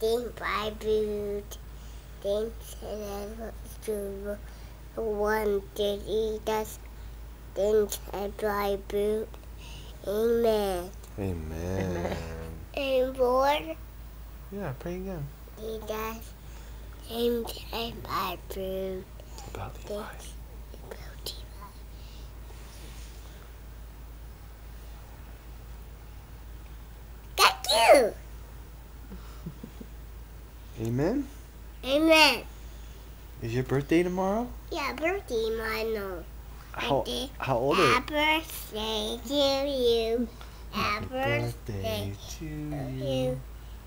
Den Bible, den to one to eat us, den Bible. Amen. Amen. And Lord, Yeah, pray again. lead us, den Bible, About the. Thank you. Amen. Amen. Is your birthday tomorrow? Yeah, birthday, Mano. How, Birthday. how old are you? Happy birthday to you. Happy birthday birthday to to you. you.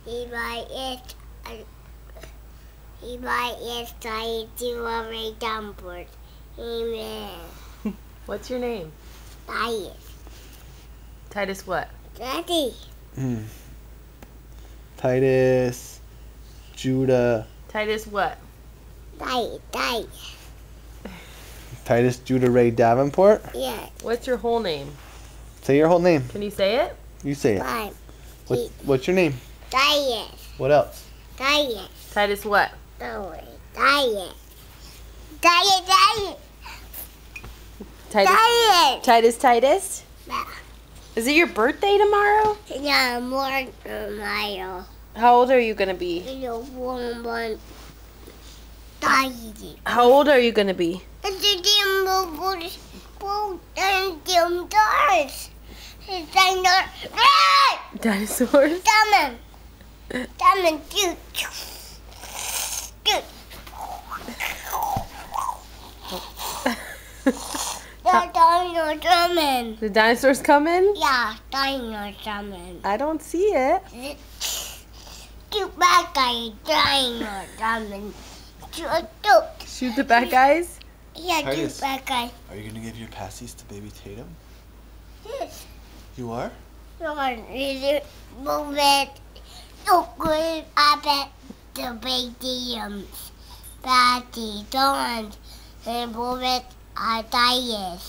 Levi is Levi is trying to already downward. Amen. What's your name? Diet. Tytus what? Daddy. Hmm. Tytus, Judah, Tytus what? Diet. Diet. Tytus Judah Ray Davenport. Yeah. What's your whole name? Say your whole name. Can you say it? You say it. Five. What, what's your name? Diet. What else? Diet. Tytus what? Don't worry. Diet. Diet. Diet. Tytus. Tytus Tytus? Yeah. Is it your birthday tomorrow? Yeah, more tomorrow. How old are you be? One one. Diet. How old are you gonna be? And the damn boat, boat, and damn doors. It's like not. Right! Dinosaurs? Dude. Dude. The dino diamond. The dinosaurs coming? Yeah, dino diamond. I don't see it. Dude, bad guy, dino diamond. Dude, dude. Shoot the bad guys? Yeah, dude, Tytus. bad guy. Are you gonna give your passies to baby Tatum? Yes. You are? Lord, is it move it? Oh, good. I bet the big DMs. Patty, don't. And move it. I die.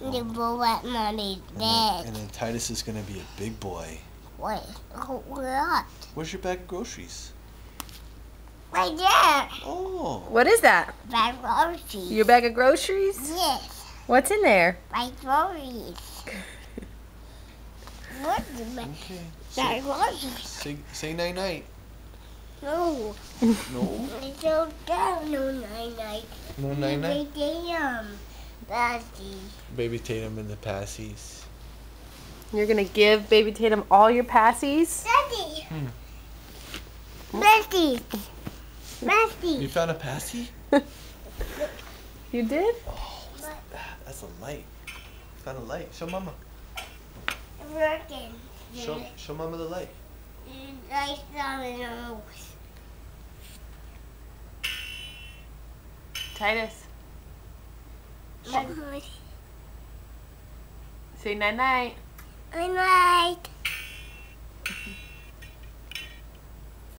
And then move it, mommy's And then, and then Tytus is gonna be a big boy. Wait, what? Where's your bag of groceries? Right there. Oh. What is that? Bag of groceries. Your bag of groceries? Yes, What's in there? my groceries. What's the my Okay. my Say, groceries? say, say night night. No, No. I don't have no night night. No night night. Damn. Daddy. Baby Tatum and the passies. You're gonna give baby Tatum all your passies? Daddy. Hmm. Bestie. You found a passy? You did? Oh, what's that? That's a light. Found a light. Show mama. Working. Show, show mama the light. Nice dominoes. Tytus, I say night night. Like.